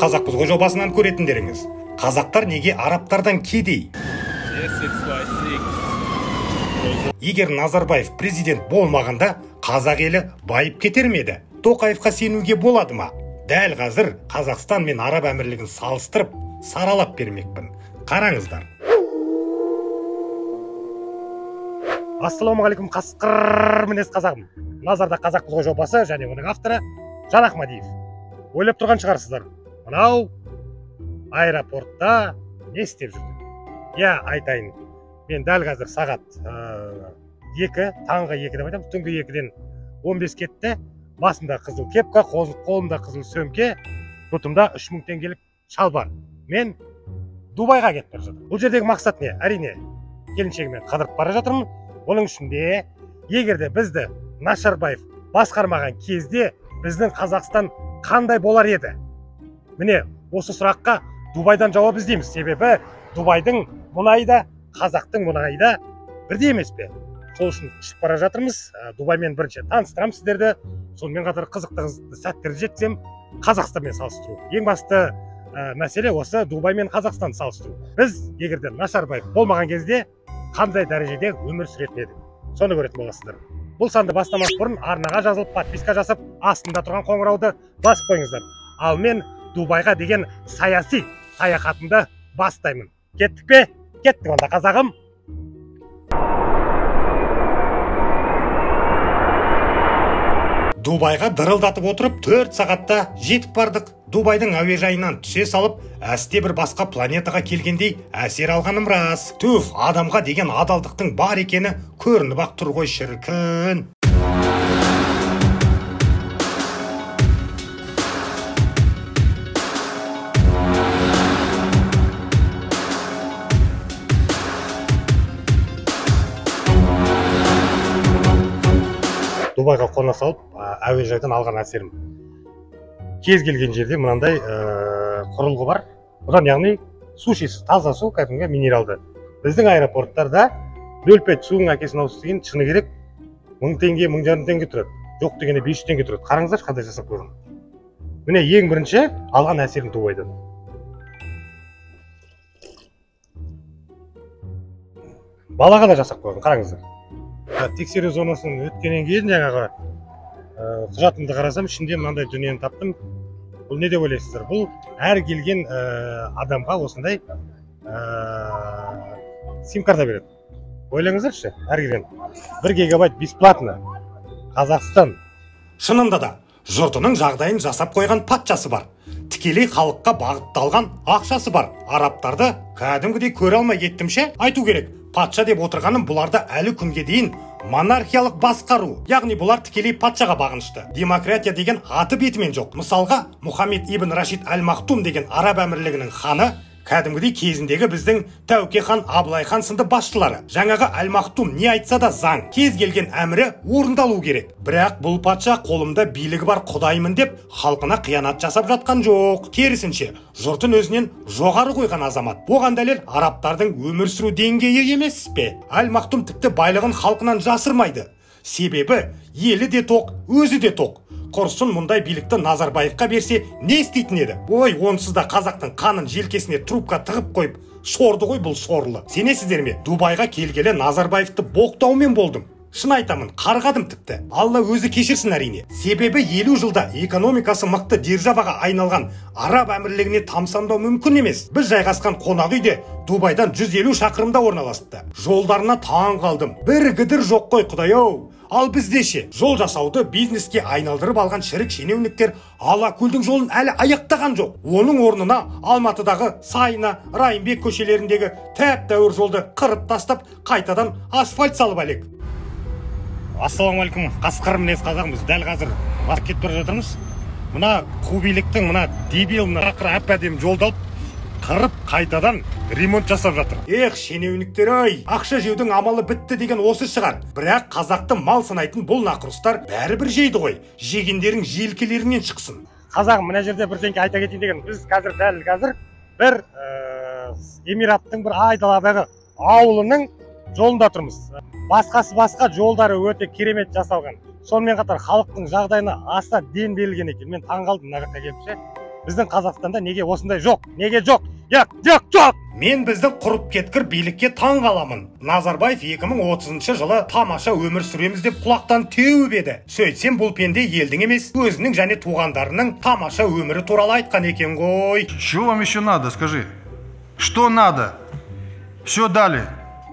қазақпыз. Ғой жобасынан көретіндеріңіз. Қазақтар неге арабтардан кедей егер назарбаев президент болмағанда қазақ елі байып кетер ме еді? Тоқаевқа сенуге болады ма? Дәл қазір қазақстан мен араб әмірлігін салыстырып саралап бермекпін. Қараңыздар. Ассалаумағалейкум қасқыр мінез қазағым. Назарда қазақпыз ғой жобасы және оның авторы жан ахмадиев ойлап тұрған шығарсыздар. Мынау аэропортта не істеп жүрді иә айтайын мен дәл қазір сағат ә, екі таңғы екі деп айтамын түнгі екіден он бес кетті басында қызыл кепка қолымда қызыл сөмке бұтымда үш мың теңгелік шалбар мен дубайға кетіп бара жатырмын бұл жердегі мақсат не әрине келіншегіммен қыдырып бара жатырмын оның ішінде егер де бізді нашарбаев басқармаған кезде біздің қазақстан қандай болар еді міне осы сұраққа дубайдан жауап іздейміз. Себебі дубайдың мұнайы да қазақтың мұнайы да бірдей емес пе? Сол үшін ішіп бара жатырмыз. Ә, дубаймен бірінші таныстырамын сіздерді. Сонымен қатар қызықты сәттерді жеткіземін қазақстанмен салыстыру ең басты ә, мәселе осы дубай мен қазақстанды салыстыру. Біз егер де нашарбаев болмаған кезде қандай дәрежеде өмір сүретін едік соны көретін боласыздар. Бұл санды бастамас бұрын арнаға жазылып подписка жасап астында тұрған қоңырауды басып қойыңыздар. Ал мен дубайға деген саяси саяхатымды бастаймын. Кеттік пе? Кеттік онда қазағым. Дубайға дырылдатып отырып төрт сағатта жетіп бардық. Дубайдың әуежайынан түсе салып әсте бір басқа планетаға келгендей әсер алғаным рас. Туф адамға деген адалдықтың бар екені көрініп ақ тұр ғой шіркін. Дубайға қона салып әуежайдан алған әсерім. Кез келген жерде мынандай ә, құрылғы бар. Бұдан яғни су ішесіз таза су кәдімгі минералды. Біздің аэропорттарда нөл пять судың әкесін ауыз деген шыны керек мың теңге мың жарым теңге тұрады. Жоқ дегенде бес жүз теңге тұрады. Қараңыздаршы қандай жасап қойған міне ең бірінші алған әсерім дубайдан балаға да жасап қойған қараңыздар. Тексеру зонасын өткеннен кейін жаңағы құжатымды қарасам ішінде мынандай дүниені таптым. Бұл не деп ойлайсыздар? Бұл әр келген адамға осындай сим карта береді. Ойлаңыздаршы әр келген. Бір гигабайт бесплатно қазақстан. Шынында да жұртының жағдайын жасап қойған патшасы бар. Тікелей халыққа бағытталған ақшасы бар. Арабтарды кәдімгідей көре алмай кеттім ше айту керек. Патша деп отырғаным бұларды әлі күнге дейін монархиялық басқару яғни бұлар тікелей патшаға бағынышты. Демократия деген аты бетімен жоқ. Мысалға мұхаммед ибн рашид әл махтум деген араб әмірлігінің ханы кәдімгідей кезіндегі біздің тәуке хан абылай хан сынды басшылары. Жаңағы әл махтум не айтса да заң. Кез келген әмірі орындалу керек. Бірақ бұл патша қолымда билігі бар құдаймын деп халқына қиянат жасап жатқан жоқ. Керісінше жұртын өзінен жоғары қойған азамат. Оған дәлел арабтардың өмір сүру деңгейі емес пе? Әл махтум тіпті байлығын халқынан жасырмайды. Себебі елі де тоқ өзі де тоқ. Құрсын мұндай билікті назарбаевқа берсе не істейтін еді? Ой онсыз да қазақтың қанын желкесіне трубка тығып қойып сорды ғой бұл сорлы. Сенесіздер ме? Дубайға келгелі назарбаевты боқтаумен болдым. Шын айтамын қарғадым тіпті. Алла өзі кешірсін әрине. Себебі елу жылда экономикасы мықты державаға айналған араб әмірлігіне тамсандау мүмкін емес. Біз жайғасқан қонақ үйде дубайдан 150 шақырымда орналасыпты. Жолдарына таң қалдым. Бір кідір жоқ қой құдай ау. Ал бізде ше? Жол жасауды бизнеске айналдырып алған шірік шенеуніктер алакөлдің жолын әлі аяқтаған жоқ. Оның орнына алматыдағы сайна райымбек көшелеріндегі тәп тәуір жолды қырып тастап қайтадан асфальт салып әлек. Ассалаумағалейкум қасқыр мінез қазағымыз. Дәл қазір кетіп бара жатырмыз. Мына қу биліктің мына дебил мына әп әдемі жолды алып қырып қайтадан ремонт жасап жатыр. Эх шенеуніктер ай! Ақша жеудің амалы бітті деген осы шығар. Бірақ қазақты мал санайтын бұл нақұрыстар бәрібір жейді ғой. Жегендерің желкелеріңнен шықсын. Қазағым мына жерде бірдеңке айта кетейін деген. Біз қазір дәл қазір бір ә, эмираттың бір айдаладағы ауылының жолында тұрмыз. Басқасы басқа жолдары өте керемет жасалған. Сонымен қатар халықтың жағдайына аса ден берілген екен. Мен таңқалдым мына жаққа келіп ше. Біздің қазақстанда неге осындай жоқ? Неге жоқ? Жоқ жоқ жоқ! Мен біздің құрып кеткір билікке таң қаламын. Назарбаев 2030 жылы тамаша өмір сүреміз деп құлақтан теуіп еді. Сөйтсем бұл пенде елдің емес өзінің және туғандарының тамаша өмірі туралы айтқан екен ғой. Чего вам еще надо, скажи? Что надо? Все дали.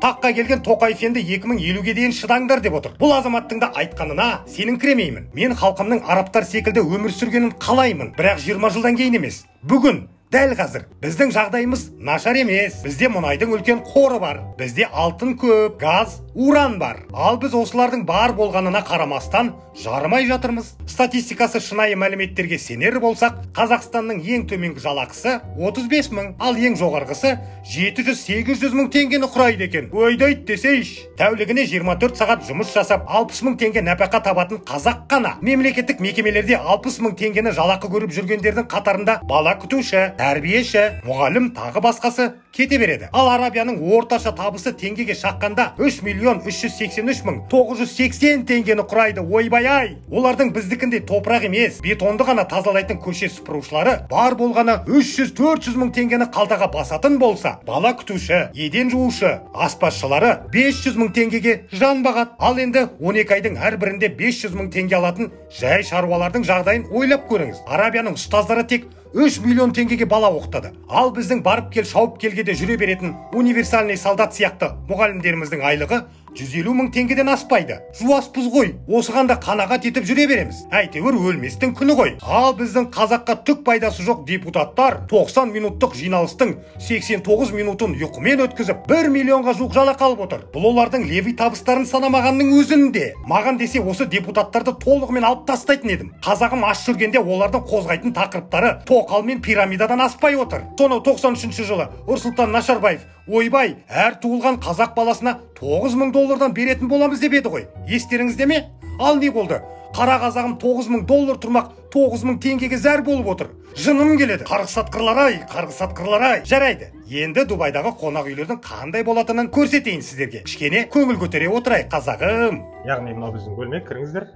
Таққа келген тоқаев енді 2050-ге дейін шыдаңдар деп отыр. Бұл азаматтың да айтқанына сеніңкіремеймін мен халқымның арабтар секілді өмір сүргенін қалаймын. Бірақ 20 жылдан кейін емес. Бүгін дәл қазір біздің жағдайымыз нашар емес. Бізде мұнайдың үлкен қоры бар. Бізде алтын көп газ уран бар. Ал біз осылардың бар болғанына қарамастан жарымай жатырмыз. Статистикасы шынайы мәліметтерге сенер болсақ қазақстанның ең төменгі жалақысы 35 мың ал ең жоғарғысы 700-800 мың теңгені құрайды екен. Ойдайды десейші. Тәулігіне 24 сағат жұмыс жасап 60 мың теңге нәпақа табатын қазақ қана. Мемлекеттік мекемелерде 60 мың теңгені жалақы көріп жүргендердің қатарында бала күтуші тәрбиеші мұғалім тағы басқасы кете береді. Ал арабияның орташа табысы теңгеге шаққанда 3 миллион 383 мың 980 теңгені құрайды. Ойбай ай! Олардың біздікіндей топырақ емес бетонды ғана тазалайтын көше сыпырушылары бар болғаны 300-400 мың теңгені қалтаға басатын болса бала күтуші еден жуушы аспазшылары 500 мың теңгеге жан бағады. Ал енді 12 айдың әрбірінде 500 мың теңге алатын жай шаруалардың жағдайын ойлап көріңіз. Арабияның ұстаздары тек 3 миллион теңгеге бала оқытады. Ал біздің барып кел шауып келгеде жүре беретін универсальный солдат сияқты мұғалімдеріміздің айлығы 150 мың теңгеден аспайды. Жуаспыз ғой. Осыған да қанағат етіп жүре береміз. Әйтеуір өлместің күні ғой. Ал біздің қазаққа түк пайдасы жоқ депутаттар 90 минуттық жиналыстың 89 минутын ұйқымен өткізіп 1 миллионға жуық жалақы алып отыр. Бұл олардың левый табыстарын санамағанның өзінде. Маған десе осы депутаттарды толығымен алып тастайтын едім. Қазағым аш жүргенде олардың қозғайтын тақырыптары тоқал мен пирамидадан аспай отыр. Сонау 93 жылы нұрсұлтан нашарбаев ойбай әр туылған қазақ баласына 9 мың доллардан беретін боламыз деп еді ғой. Естеріңізде ме? Ал не болды? Қара қазағым 9 мың доллар тұрмақ 9 мың теңгеге зәр болып отыр. Жыным келеді. Қарғыс атқырлар ай қарғыс атқырлар ай. Жарайды. Енді дубайдағы қонақ үйлердің қандай болатынын көрсетейін сіздерге. Кішкене көңіл көтере отырайық қазағым. Яғни мынау біздің бөлме кіріңіздер.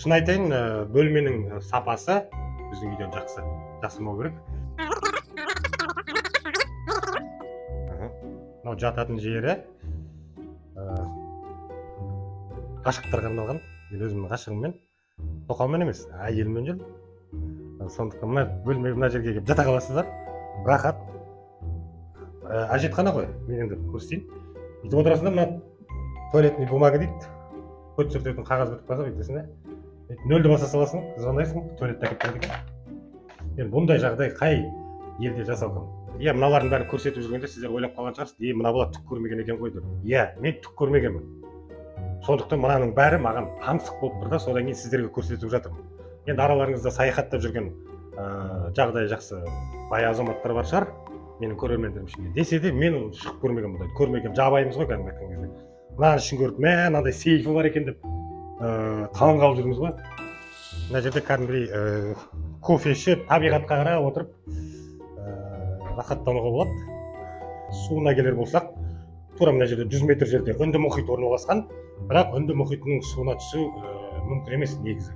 Шын айтайын бөлменің сапасы біздің үйден жақсы. Жасырмау керек. Жататын жері ғашықтарға арналған. Мен өзімнің ғашығыммен тоқалмен емес әйеліммен жүрмін сондықтан мына бөлме мына жерге келіп жата қаласыздар. Рахат әжетхана ғой мен енді көрсетейін бүйтіп отырасың да мына туалетный бумага дейді. Код сүртетін қағаз бітіп қалса бүйтесің да нөлді баса саласың звондайсың туалетте әкеліп береді екен. Енді бұндай жағдай қай елде жасалған иә мыналардың бәрін көрсетіп жүргенде сіздер ойлап қалған шығарсыз е мына бала түк көрмеген екен ғой деп иә мен түк көрмегенмін сондықтан мынаның бәрі маған таңсық болып тұр да содан кейін сіздерге көрсетіп жатырмын енді араларыңызда саяхаттап жүрген ә, жағдайы жақсы бай азаматтар бар шығар менің көрермендерім ішінде десе де мен шығып көрмегенмін бұндайды көрмегенмін жабайымыз ғой кәдімгі айтқан кезде мынаның ішін көріп мә мынандай сейфі бар екен деп ыыы қалып жүрміз ғой мына жерде кәдімгідей кофе ішіп табиғатқа қарап отырып рахаттануға болады. Суына келер болсақ тура мына жерде жүз метр жерде үнді мұхиты орналасқан. Бірақ үнді мұхитының суына түсу ә, мүмкін емес негізі.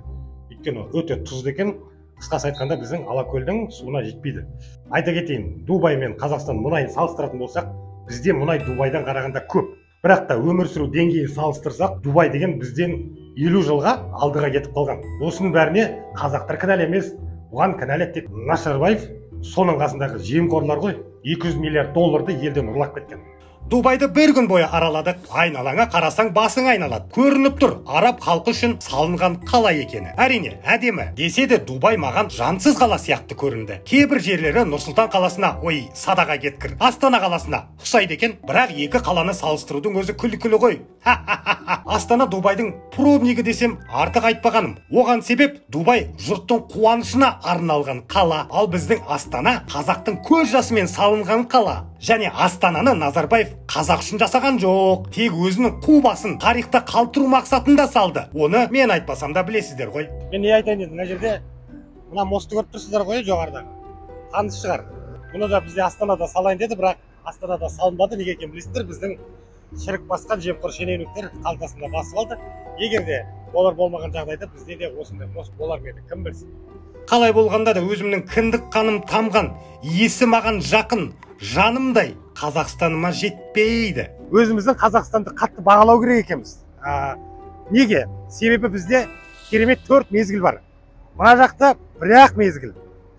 Өйткені өте тұзды екен. Қысқасы айтқанда біздің алакөлдің суына жетпейді. Айта кетейін дубай мен қазақстан мұнайын салыстыратын болсақ бізде мұнай дубайдан қарағанда көп. Бірақ та өмір сүру деңгейін салыстырсақ дубай деген бізден елу жылға алдыға кетіп қалған. Осының бәріне қазақтар кінәлі емес бұған кінәлі тек нашарбаев соның қасындағы жемқорлар ғой 200 миллиард долларды елден ұрлап кеткен. Дубайды бір күн бойы араладық. Айналаңа қарасаң басың айналады. Көрініп тұр араб халқы үшін салынған қала екені. Әрине әдемі. Десе де дубай маған жансыз қала сияқты көрінді. Кейбір жерлері нұрсұлтан қаласына ой садаға кеткір. Астана қаласына ұқсайды екен. Бірақ екі қаланы салыстырудың өзі күлкілі ғой. Астана дубайдың пробнигі десем артық айтпағаным. Оған себеп дубай жұрттың қуанышына арналған қала. Ал біздің астана қазақтың көз жасымен салынған қала. Және астананы назарбаев қазақ үшін жасаған жоқ. Тек өзінің қу басын тарихта қалдыру мақсатында салды. Оны мен айтпасам да білесіздер ғой. Мен не айтайын дедім? мына жерде мына мостты көріп тұрсыздар ғой жоғарыдағы таныс шығар. Бұны да бізде астанада салайын деді бірақ астанада салынбады. Неге екенін білесіздер? Біздің шірік басқан жемқор шенеуніктер қалтасында басып алды. Егер де олар болмаған жағдайда бізде де осындай мост болар ма еді? Кім білсін? Қалай болғанда да өзімнің кіндік қаным тамған есі маған жақын жанымдай қазақстаныма жетпейді. Өзіміздің қазақстанды қатты бағалау керек екенбіз. А, неге? Себебі бізде керемет төрт мезгіл бар. Мына жақта бір ақ мезгіл.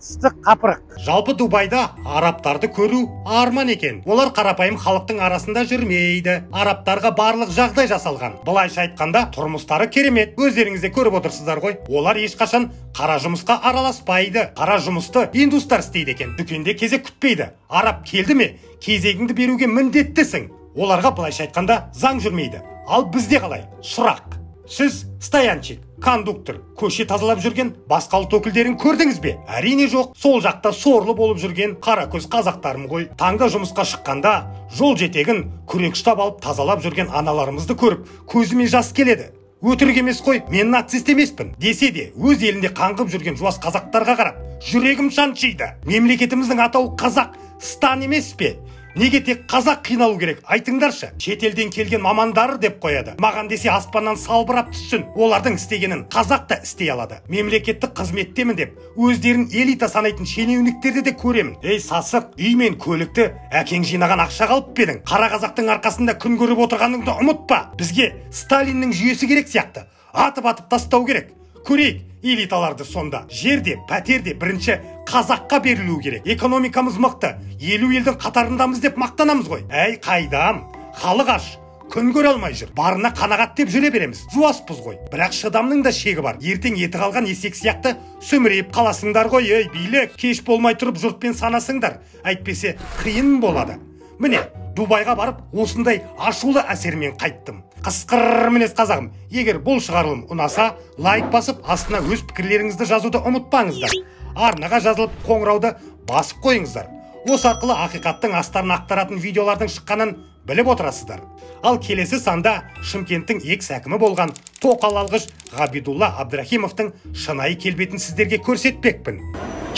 Ыстық қапырық. Жалпы дубайда арабтарды көру арман екен. Олар қарапайым халықтың арасында жүрмейді. Арабтарға барлық жағдай жасалған. Былайша айтқанда тұрмыстары керемет. Өздеріңіз де көріп отырсыздар ғой. Олар ешқашан қара жұмысқа араласпайды. Қара жұмысты индустар істейді екен. Дүкенде кезек күтпейді. Араб келді ме кезегіңді беруге міндеттісің. Оларға былайша айтқанда заң жүрмейді. Ал бізде қалай? Сұрақ сіз стоянчик кондуктор көше тазалап жүрген басқа ұлт өкілдерін көрдіңіз бе? Әрине жоқ. Сол жақта сорлы болып жүрген қара көз қазақтарым ғой. Таңда жұмысқа шыққанда жол жетегін күрек ұстап алып тазалап жүрген аналарымызды көріп көзіме жас келеді. Өтірік емес қой мен нацист емеспін десе де өз елінде қаңғып жүрген жуас қазақтарға қарап жүрегім шаншиды. Мемлекетіміздің атауы қазақ стан емес пе? Неге тек қазақ қиналу керек? Айтыңдаршы. Шетелден келген мамандар деп қояды. Маған десе аспаннан салбырап түссін. Олардың істегенін қазақ та істей алады. Мемлекеттік қызметтемін деп өздерін элита санайтын шенеуніктерді де көремін. Ей сасық үй мен көлікті әкең жинаған ақшаға алып па едің? Қара қазақтың арқасында күн көріп отырғаныңды ұмытпа. Бізге сталиннің жүйесі керек сияқты. Атып атып тастау керек. Көрейік. Элиталарды сонда жерде пәтерде бірінші қазаққа берілу керек. Экономикамыз мықты. Елу елдің қатарындамыз деп мақтанамыз ғой. Әй қайдам? Халық аш күн көре алмай жүр. Барына қанағат деп жүре береміз. Жуаспыз ғой. Бірақ шыдамның да шегі бар. Ертең еті қалған есек сияқты сүмірейіп қаласыңдар ғой ей билік. Кеш болмай тұрып жұртпен санасыңдар. Әйтпесе қиын болады. Міне дубайға барып осындай ашулы әсермен қайттым. Қысқыр мінез қазағым. Егер бұл шығарылым ұнаса лайк басып астына өз пікірлеріңізді жазуды ұмытпаңыздар. Арнаға жазылып қоңырауды басып қойыңыздар. Осы арқылы ақиқаттың астарын ақтаратын видеолардың шыққанын біліп отырасыздар. Ал келесі санда шымкенттің экс әкімі болған тоқал алғыш ғабидулла абдрахимовтың шынайы келбетін сіздерге көрсетпекпін.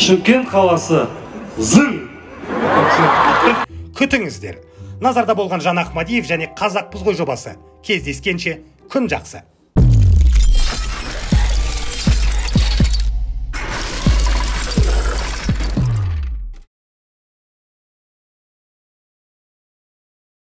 Шымкент қаласы зың. Күтіңіздер. Назарда болған жан ахмадиев және қазақпыз ғой жобасы кездескенше күн жақсы.